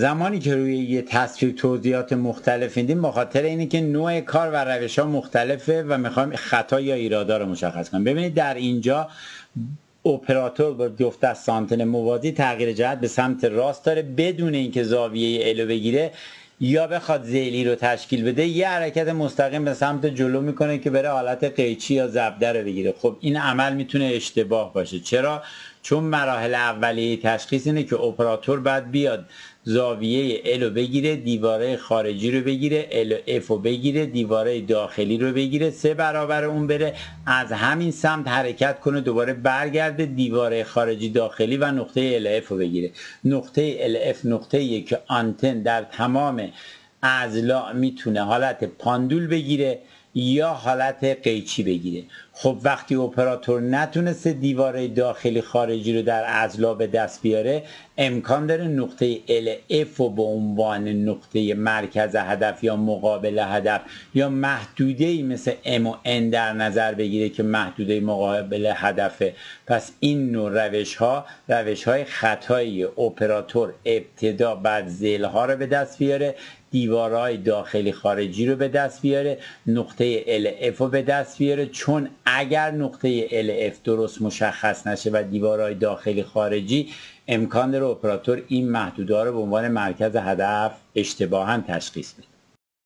زمانی که روی یه تصویر توضیحات مختلف میدیم به خاطر اینه که نوع کار و روش ها مختلفه و می‌خوایم خطا یا ایرادا رو مشخص کنیم ببینید در اینجا اپراتور با جفت از سانتن موازی تغییر جهت به سمت راست داره بدون اینکه زاویه الو بگیره. یا بخواد زیلی رو تشکیل بده یه حرکت مستقیم به سمت جلو می‌کنه که بره حالت قیچی یا زبده رو بگیره. خب این عمل می‌تونه اشتباه باشه. چرا؟ چون مراحل اولیه تشخیص اینه که اپراتور باید بیاد زاویه L رو بگیره دیواره خارجی رو بگیره L F رو بگیره دیواره داخلی رو بگیره سه برابر اون بره از همین سمت حرکت کنه دوباره برگرده دیواره خارجی داخلی و نقطه L F رو بگیره. نقطه L F نقطه که آنتن در تمام ازلا می‌تونه حالت پاندول بگیره. یا حالت قیچی بگیره. خب وقتی اپراتور نتونسته دیواره داخلی خارجی رو در ازلا به دست بیاره امکان داره نقطه LF رو به عنوان نقطه مرکز هدف یا مقابل هدف یا محدوده ای مثل M و N در نظر بگیره که محدوده مقابل هدفه. پس این نوع روش ها روش های خطایی اپراتور ابتدا بعد زیل ها رو به دست بیاره دیوارهای داخلی خارجی رو به دست بیاره نقطه LF رو به دست بیاره چون اگر نقطه LF درست مشخص نشه و دیوارهای داخلی خارجی امکان داره اپراتور این محدوده رو به عنوان مرکز هدف اشتباها تشخیص بده.